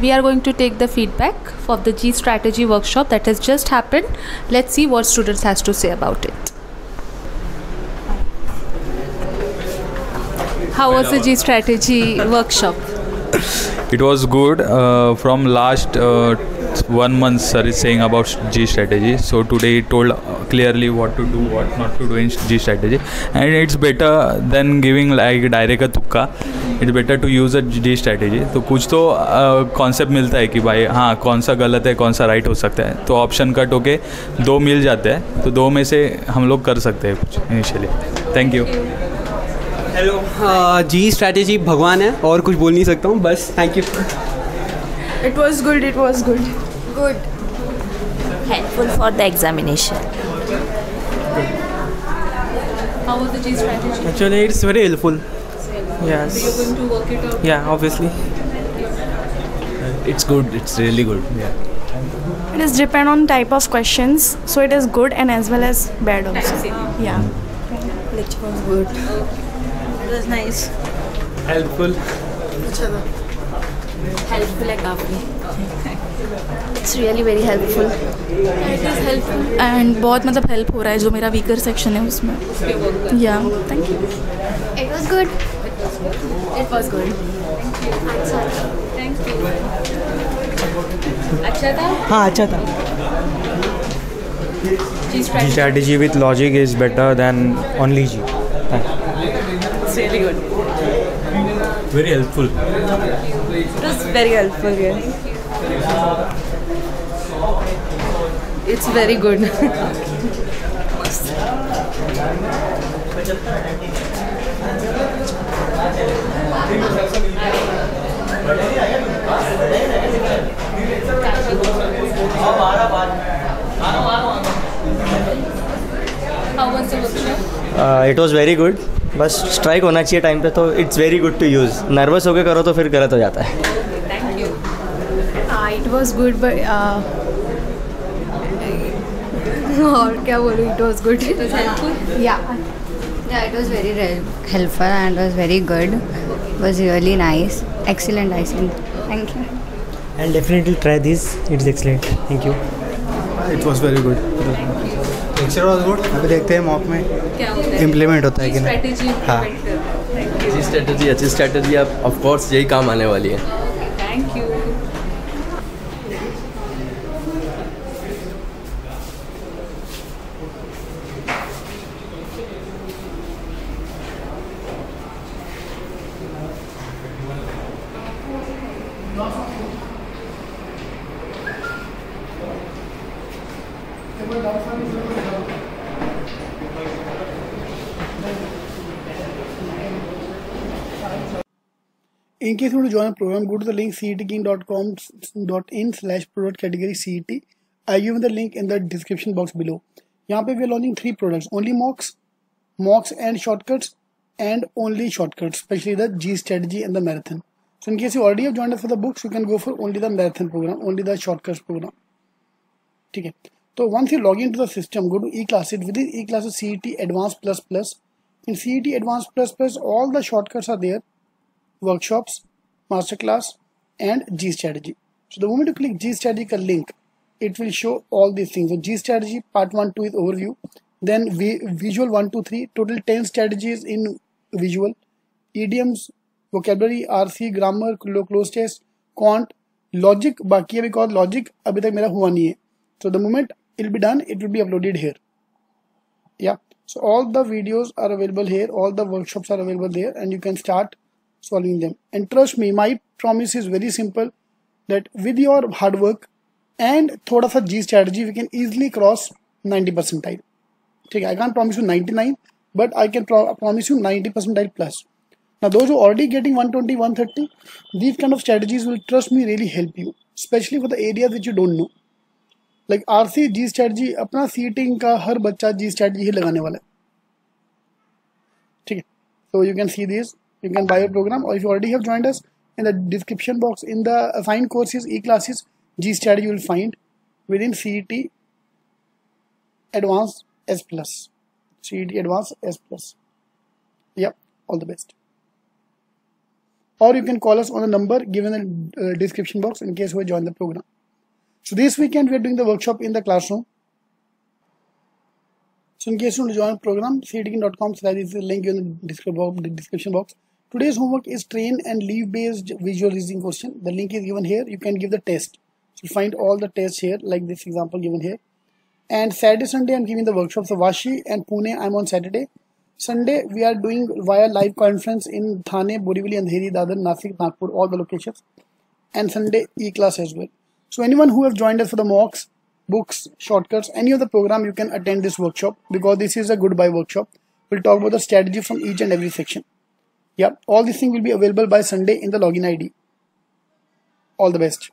we are going to take the feedback of the G strategy workshop that has just happened. Let's see what students has to say about it. How was the G strategy workshop? It was good. Uh, from last uh, one month, sir is saying about G strategy. So today he told clearly what to do, what not to do in G strategy, and it's better than giving like direct a tukka. It's better to use a G strategy. तो कुछ तो concept uh, मिलता है कि भाई हाँ कौन सा गलत है कौन सा राइट हो सकता है तो ऑप्शन कट होके दो मिल जाते हैं तो दो में से हम लोग कर सकते हैं कुछ initially thank you hello G strategy भगवान है और कुछ बोल नहीं सकता हूँ बस thank you it was good it was good good helpful for the examination. How was the G strategy? Actually, it's very helpful. Yes. So you're going to work it out? Yeah, obviously. It's good. It's really good. Yeah. It is depend on type of questions, so it is good and as well as bad also. Yeah. Mm. Lecture was good. It was nice. Helpful. Helpful है काफ़ी। It's really very helpful it is helpful and बहुत मतलब help हो रहा है जो मेरा weaker section है उसमें। या thank you it was good it was good अच्छा था? हाँ अच्छा था। G strategy logic is better than only Very helpful. It was very helpful. Yes. It's very good. How was the workshop? It was very good बस strike होना चाहिए time पे तो it's very good to use nervous होकर करो तो फिर गलत हो जाता है Thank you. It was good but और क्या बोलूँ इट वॉज़ गुड It. या Yeah, it was very helpful and was very good. Was really nice. Excellent, excellent. Thank you. And definitely try this. It's excellent. Thank you. It was very good picture was good अभी देखते हैं mock में है? Implement होता है कि नहीं। हाँ। अच्छी स्ट्रेटजी अच्छी स्ट्रेटजी अब ऑफकोर्स यही काम आने वाली है। Thank thank In case you want to join a program, go to the link cetking.com.in slash product category CET. I given the link in the description box below. यहाँ पे we are launching three products, only mocks, mocks and shortcuts, and only shortcuts, especially the G strategy and the marathon. So in case you already have joined us for the books, you can go for only the marathon program, only the shortcuts program. ठीक है तो once you log into the system, go to e-classes. Within e-classes CET Advanced Plus Plus. In CET Advanced Plus Plus, all the shortcuts are there workshops, masterclass, and G strategy. So the moment you click G strategy link, it will show all these things. So G strategy part 1 2 is overview. Then vi- visual 1 2 3, total 10 strategies in visual. Idioms, vocabulary, RC, grammar, close test, quant, logic, बाकी है because logic अभी तक मेरा हुआ नहीं है. So the moment it will be done, it will be uploaded here. Yeah. So all the videos are available here. All the workshops are available there, and you can start solving them. And trust me, my promise is very simple that with your hard work and thoda sa G strategy, we can easily cross 90 percentile. Okay, I can't promise you 99, but I can pro- promise you 90 percentile plus. Now, those who are already getting 120, 130, these kind of strategies will trust me really help you, especially for the areas which you don't know. Like RC G strategy अपना seating का हर बच्चा जी strategy ही लगाने वाला है। ठीक है? So you can see this you can buy program और if you already have joined us in the description box in the assign courses e classes G strategy you will find within CET advance S plus CET advance S plus या all the best or you can call us on the number given in the description box in case you join the So this weekend we are doing the workshop in the classroom. So in case you want to join the program, cetking.com slash is the link in the description box. Today's homework is train and leave based visual reasoning question. The link is given here. You can give the test. So find all the tests here like this example given here. And Saturday, Sunday I'm giving the workshops of Vashi and Pune. I'm on Saturday. Sunday we are doing via live conference in Thane, Borivali, Andheri, Dadar, Nasik, Nagpur, all the locations. And Sunday e-class as well. So anyone who have joined us for the mocks, books, shortcuts, any of the program, you can attend this workshop because this is a goodbye workshop. We'll talk about the strategy from each and every section. Yeah, all these things will be available by Sunday in the login ID. All the best.